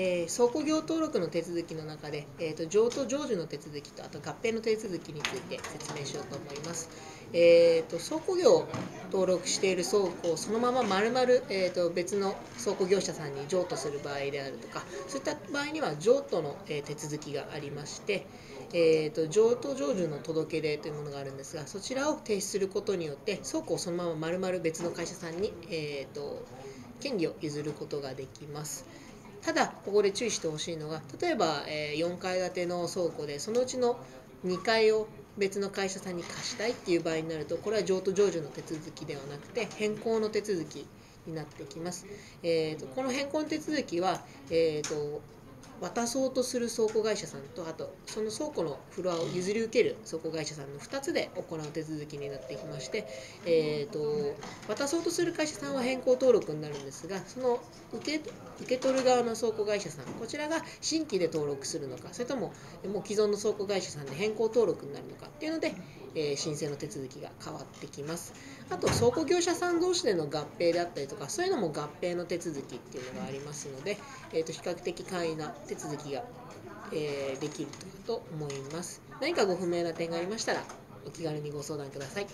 えー、倉庫業登録の手続きの中で、えーと、譲渡成就の手続きとあと合併の手続きについて説明しようと思います。えーと、倉庫業を登録している倉庫をそのまま丸々、えーと、別の倉庫業者さんに譲渡する場合であるとかそういった場合には譲渡の、え、手続きがありまして、えー、と譲渡成就の届け出というものがあるんですがそちらを提出することによって倉庫をそのまま丸々別の会社さんに、えー、と権利を譲ることができます。ただここで注意してほしいのが例えば、え4階建ての倉庫でそのうちの2階を別の会社さんに貸したいっていう場合になるとこれは譲渡成就の手続きではなくて変更の手続きになってきます。えーと、この変更の手続きは、えーと渡そうとする倉庫会社さんとあとその倉庫のフロアを譲り受ける倉庫会社さんの2つで行う手続きになってきまして、えーと、渡そうとする会社さんは変更登録になるんですがその受け受け取る側の倉庫会社さんこちらが新規で登録するのかそれとももう既存の倉庫会社さんで変更登録になるのかっていうので、えー、申請の手続きが変わってきます。あと倉庫業者さん同士での合併であったりとかそういうのも合併の手続きっていうのがありますので、えー、と比較的簡易な手続きが、えー、できると思います。何かご不明な点がありましたらお気軽にご相談ください。